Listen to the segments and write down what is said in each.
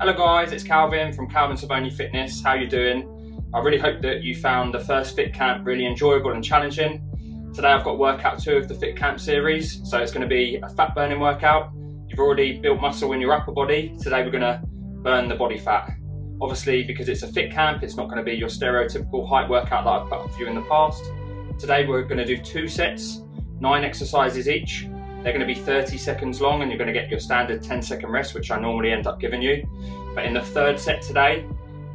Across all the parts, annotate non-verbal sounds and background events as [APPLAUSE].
Hello guys, it's Calvin from Calvin Cervoni Fitness. How you doing? I really hope that you found the first Fit Camp really enjoyable and challenging. Today I've got workout two of the Fit Camp series, so it's going to be a fat burning workout. You've already built muscle in your upper body. Today we're going to burn the body fat. Obviously, because it's a Fit Camp, it's not going to be your stereotypical HIIT workout that I've put up for you in the past. Today we're going to do two sets, nine exercises each. They're going to be 30 seconds long and you're going to get your standard 10 second rest, which I normally end up giving you. But in the third set today,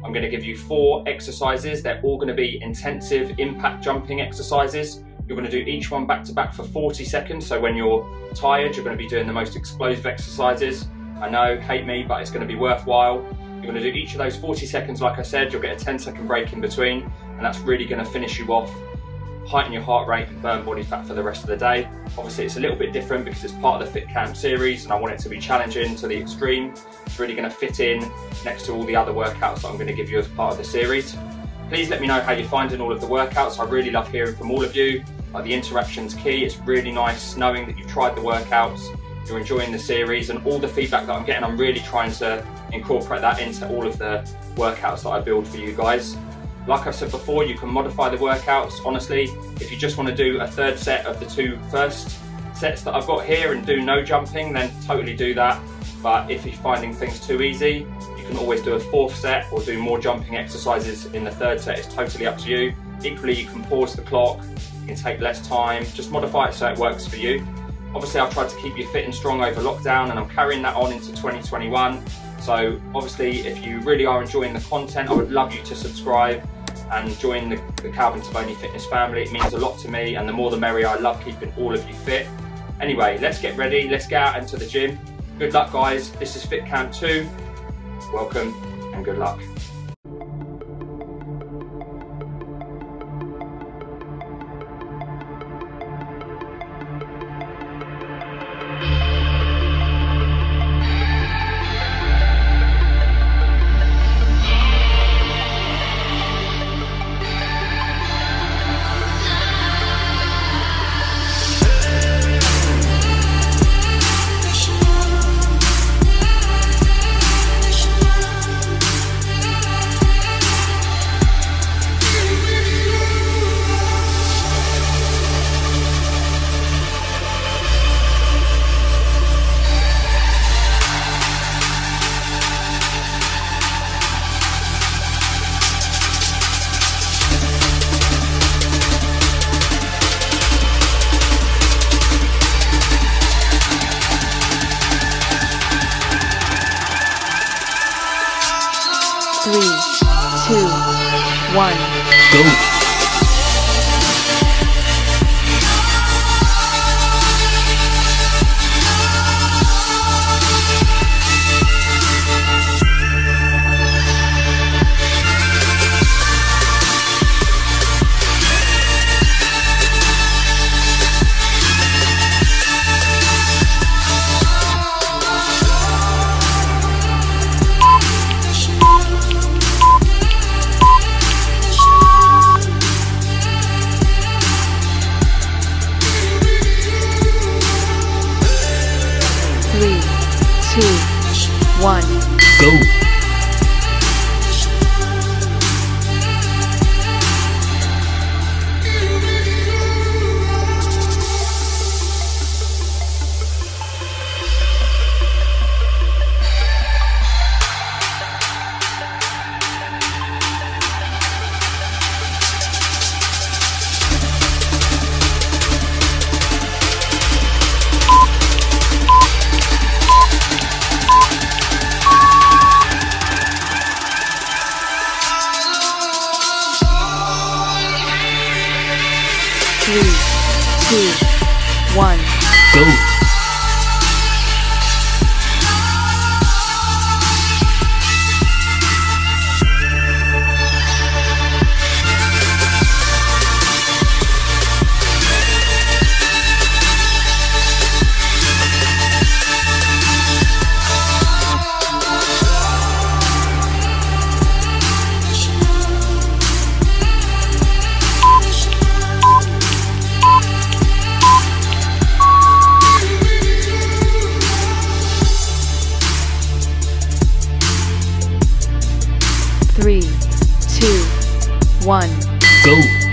I'm going to give you four exercises. They're all going to be intensive impact jumping exercises. You're going to do each one back to back for 40 seconds. So when you're tired, you're going to be doing the most explosive exercises. I know, hate me, but it's going to be worthwhile. You're going to do each of those 40 seconds, like I said, you'll get a 10 second break in between, and that's really going to finish you off heighten your heart rate and burn body fat for the rest of the day. Obviously it's a little bit different because it's part of the Fit Camp series and I want it to be challenging to the extreme. It's really going to fit in next to all the other workouts that I'm going to give you as part of the series. Please let me know how you're finding all of the workouts. I really love hearing from all of you. Like the interaction's key. It's really nice knowing that you've tried the workouts, you're enjoying the series and all the feedback that I'm getting, I'm really trying to incorporate that into all of the workouts that I build for you guys. Like I've said before, you can modify the workouts. Honestly, if you just want to do a third set of the two first sets that I've got here and do no jumping, then totally do that. But if you're finding things too easy, you can always do a fourth set or do more jumping exercises in the third set. It's totally up to you. Equally, you can pause the clock, you can take less time, just modify it so it works for you. Obviously, I've tried to keep you fit and strong over lockdown and I'm carrying that on into 2021. So obviously, if you really are enjoying the content, I would love you to subscribe and join the, the Calvin Cervoni Fitness family. It means a lot to me and the more the merrier. I love keeping all of you fit. Anyway, let's get ready. Let's get out into the gym. Good luck guys. This is Fit Camp 2. Welcome and good luck. Go. Go.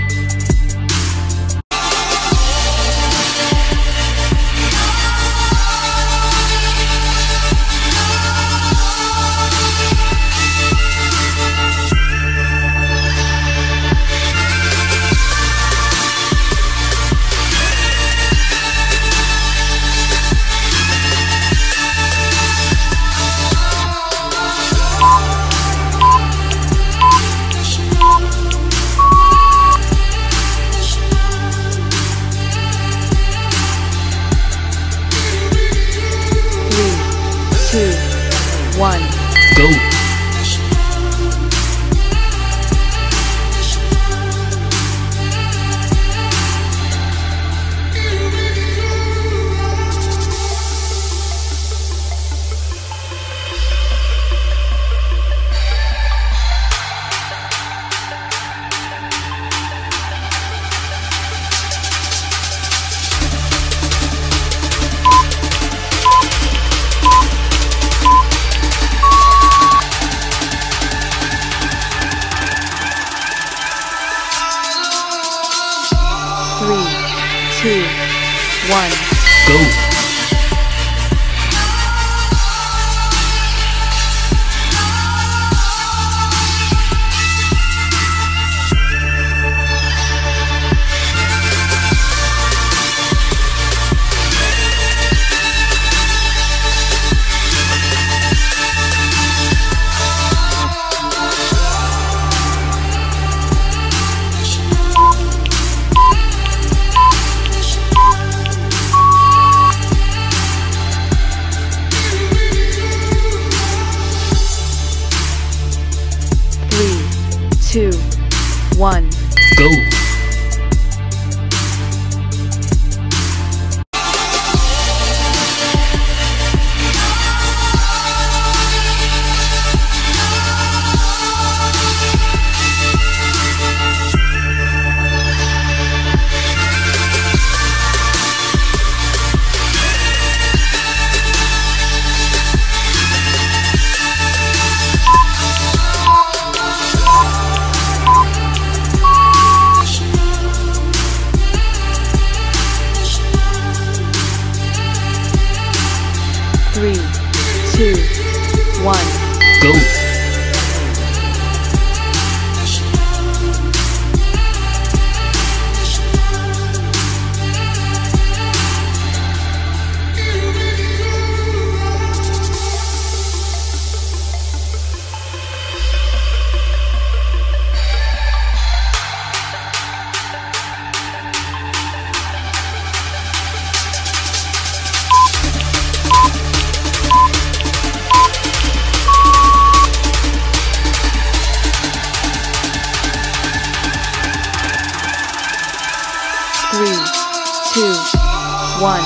One.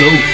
Go.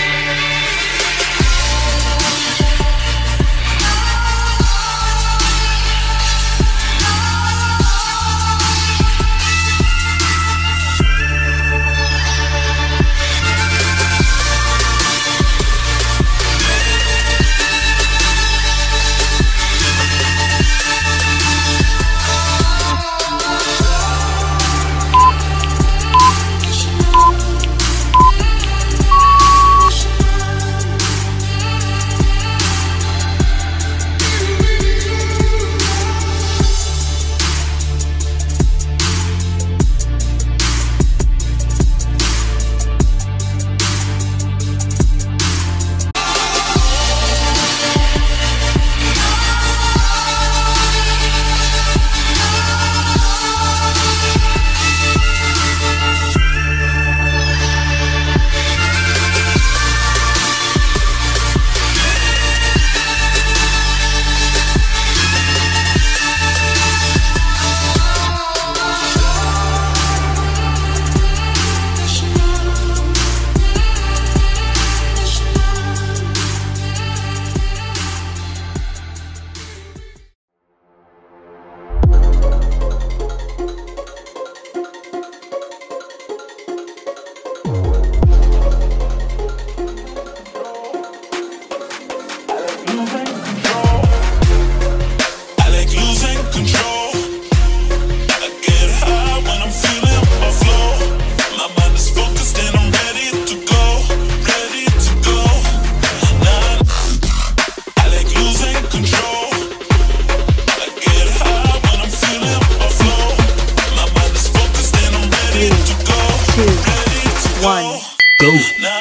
Go.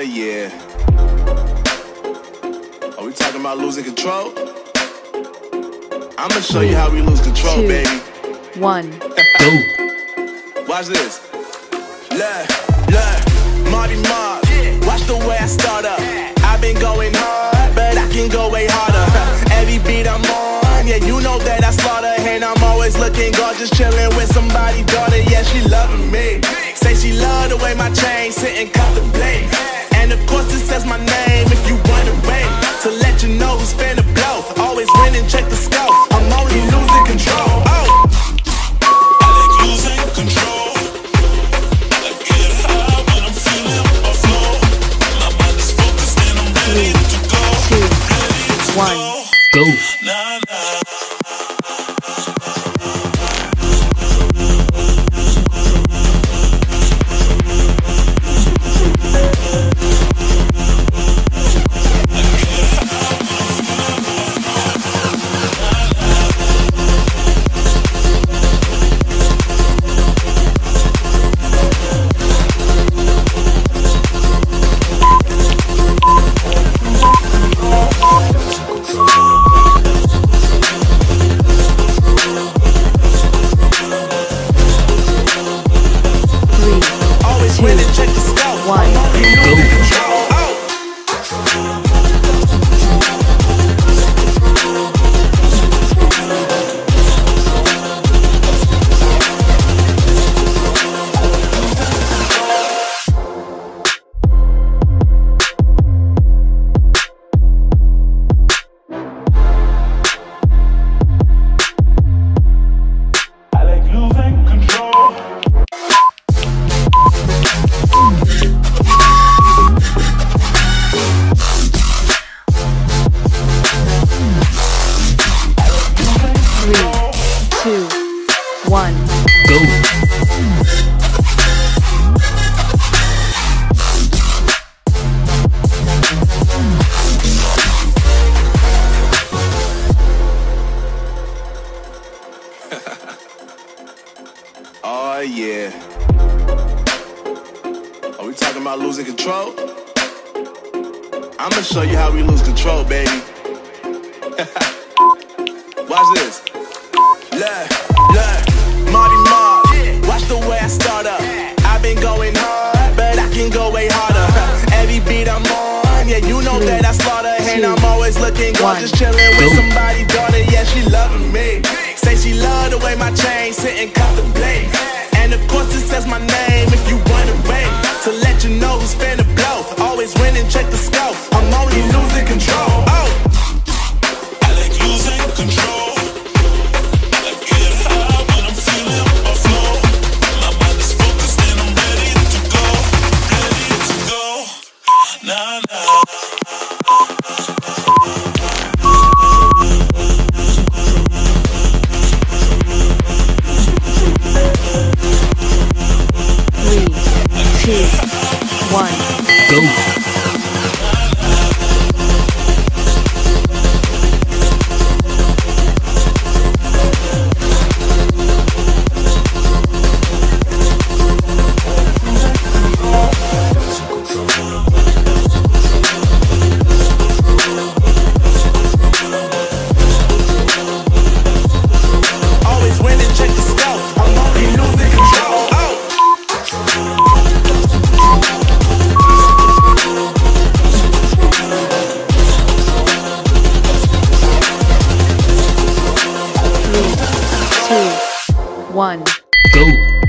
Oh yeah. Are we talking about losing control? I'ma show you how we lose control, Two. baby. one. Go. Watch this. Look, look, Marty Mark. Watch the way I start up. I've been going hard, but I can go way harder. Every beat I'm on, yeah, you know that I slaughter. And I'm always looking gorgeous, chilling with somebody, daughter. Yeah, she loving me. Say she love the way my chain sit and contemplate. And of course, it says my name if you wondering. To let you know who's finna blow. Always winning, check the scope. Looking gorgeous, one. chilling with somebody, daughter. Yeah, she loving me. Say she love the way my chain sit and contemplate. And of course, it says my name if you wondering. To let you know who's finna blow. Always winning, check the scope. I'm only losing control. Go. One. Go.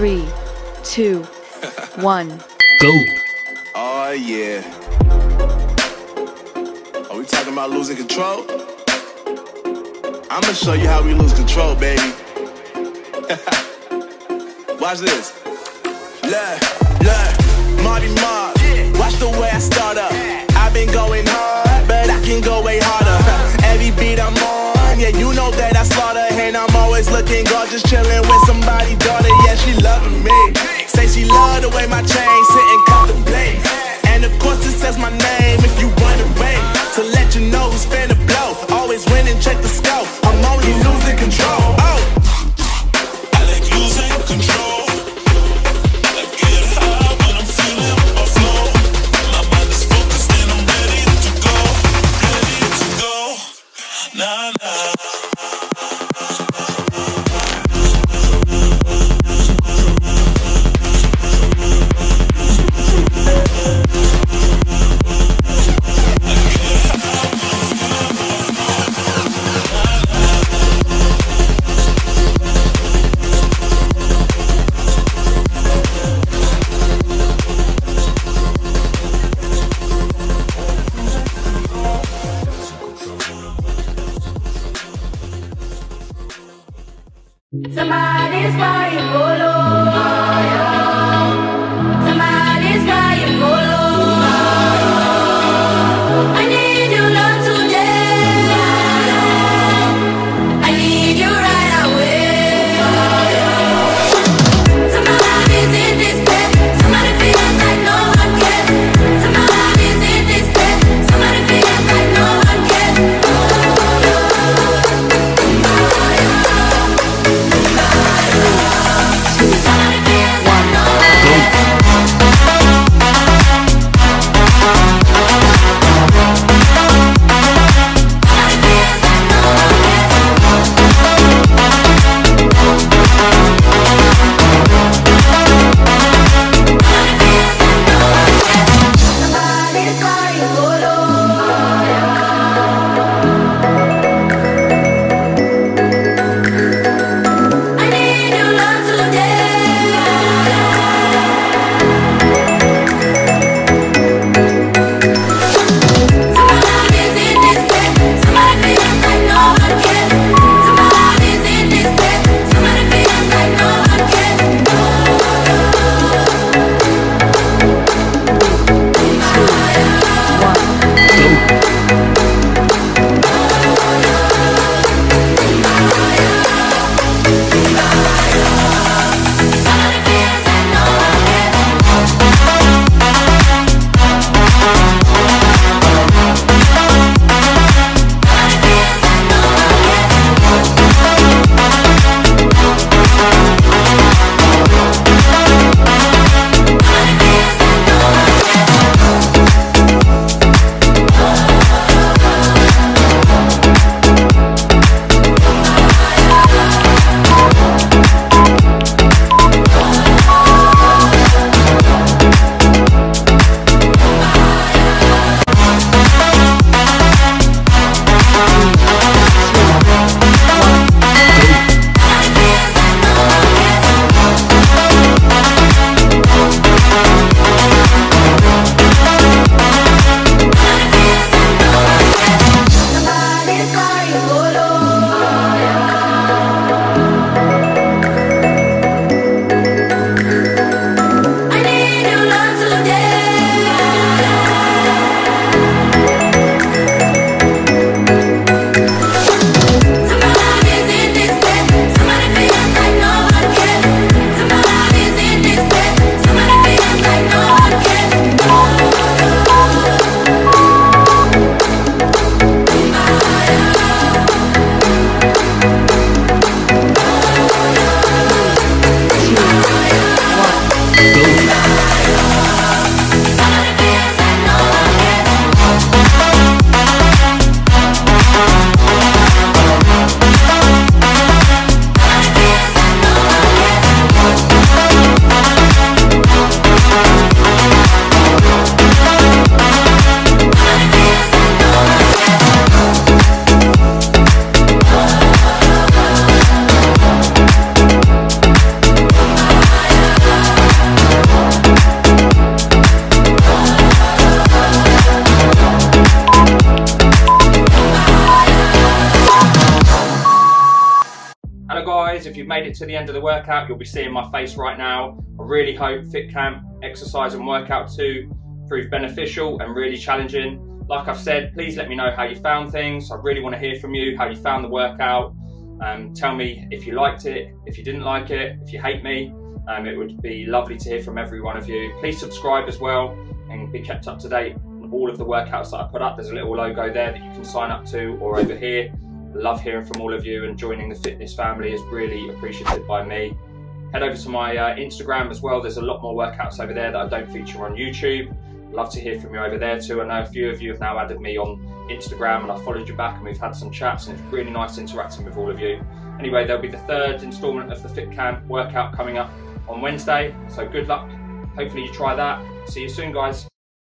[LAUGHS] one. Go. Oh yeah. Are we talking about losing control? I'ma show you how we lose control, baby. [LAUGHS] Watch this. Look, look, Marty Mark. Watch the way I start up. I've been going hard, but I can go way harder. [LAUGHS] Every beat I'm on, yeah, you know that I slaughter. And I'm always looking gorgeous, chilling with somebody daughter. Yeah, she loving me. Say she love the way my chain sitting contemplate. And of course it says my name if you wondering. To let you know who's finna made it to the end of the workout, you'll be seeing my face right now. I really hope Fit Camp exercise and workout two prove beneficial and really challenging. Like I've said, please let me know how you found things. I really want to hear from you, how you found the workout. Um, tell me if you liked it, if you didn't like it, if you hate me. Um, it would be lovely to hear from every one of you. Please subscribe as well and be kept up to date on all of the workouts that I put up. There's a little logo there that you can sign up to or over here. Love hearing from all of you and joining the fitness family is really appreciated by me. Head over to my uh, Instagram as well. There's a lot more workouts over there that I don't feature on YouTube. Love to hear from you over there too. I know a few of you have now added me on Instagram and I followed you back and we've had some chats and it's really nice interacting with all of you. Anyway, there'll be the third instalment of the Fit Camp workout coming up on Wednesday. So good luck. Hopefully you try that. See you soon, guys.